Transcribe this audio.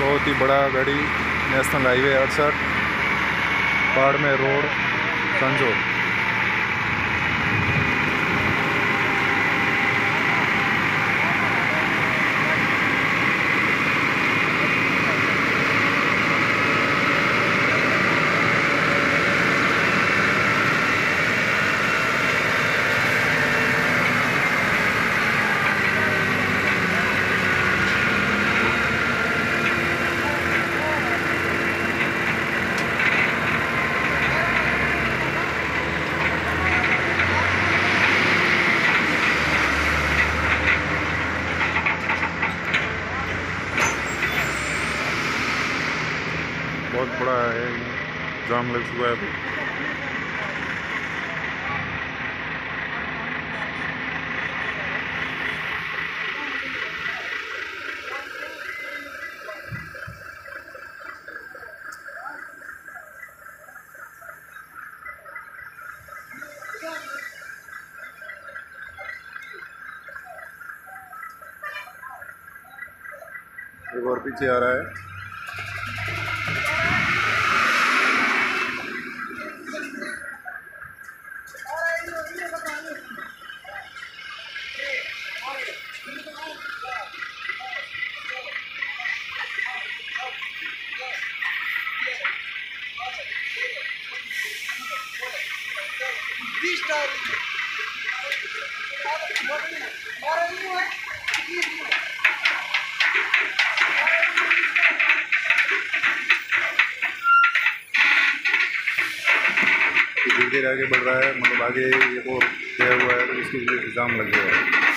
ही बड़ा गाड़ी national highway अड़सठ बाड़मेर रोड संजो। बहुत बड़ा है। जाम लग चुका है अभी। एक और पीछे आ रहा है। धीरे धीरे आगे बढ़ रहा है मतलब आगे ये वो तय हुआ है तो इसके लिए एग्ज़ाम लग गया है।